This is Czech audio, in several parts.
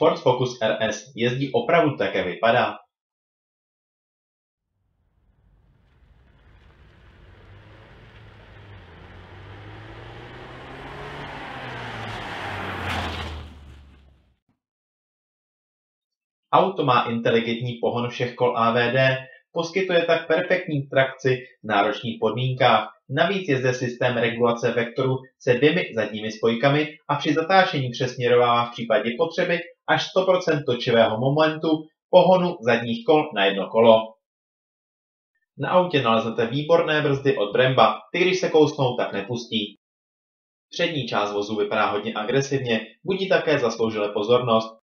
Ford Focus RS jezdí opravdu tak, jak vypadá? Auto má inteligentní pohon všech kol AVD, poskytuje tak perfektní trakci v náročných podmínkách. Navíc je zde systém regulace vektoru se dvěmi zadními spojkami a při zatáčení přesměrovává v případě potřeby až 100% točivého momentu pohonu zadních kol na jedno kolo. Na autě naleznete výborné brzdy od Bremba, ty když se kousnou, tak nepustí. Přední část vozu vypadá hodně agresivně, budí také zasloužilé pozornost.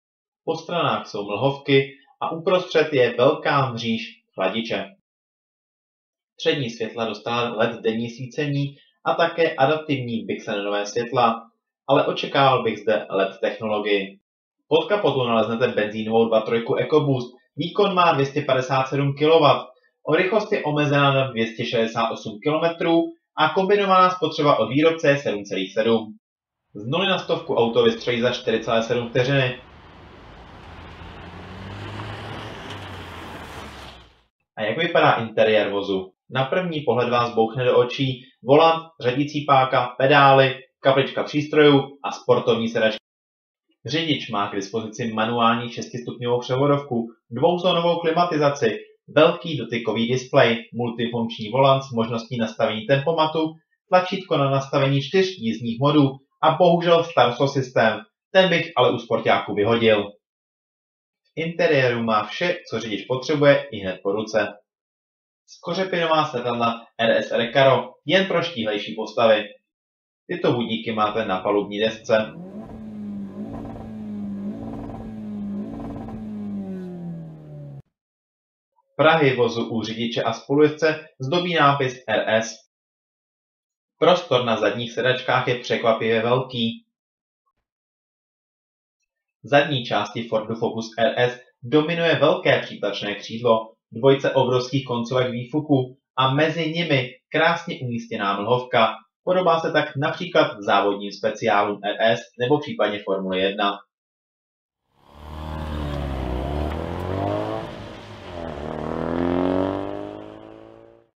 Po stranách jsou mlhovky a uprostřed je velká mříž chladiče. Přední světla dostala LED denní svícení a také adaptivní bixenonové světla, ale očekával bych zde LED technologii. Pod kapotu naleznete benzínovou 2.3 EcoBoost, výkon má 257 kW, o rychlost je omezená na 268 km a kombinovaná spotřeba od výrobce je 7,7. Z 0 na stovku auto vystřelí za 4,7 vteřiny. A jak vypadá interiér vozu? Na první pohled vás bouchne do očí volant, řadící páka, pedály, kaplička přístrojů a sportovní sedačka. Řidič má k dispozici manuální 6-stupňovou převodovku, dvouzónovou klimatizaci, velký dotykový displej, multifunkční volant s možností nastavení tempomatu, tlačítko na nastavení čtyř jízdních modů a bohužel Starso systém, ten bych ale u sportáku vyhodil. V interiéru má vše, co řidič potřebuje i hned po ruce. Skořepinová sedadla RS Recaro jen pro štíhlejší postavy. Tyto budíky máte na palubní desce. Prahy vozu u řidiče a spolujezdce zdobí nápis RS. Prostor na zadních sedačkách je překvapivě velký. V zadní části Fordu Focus RS dominuje velké přítačné křídlo, dvojce obrovských koncovek výfuku a mezi nimi krásně umístěná mlhovka. Podobá se tak například závodním speciálům RS nebo případně Formule 1.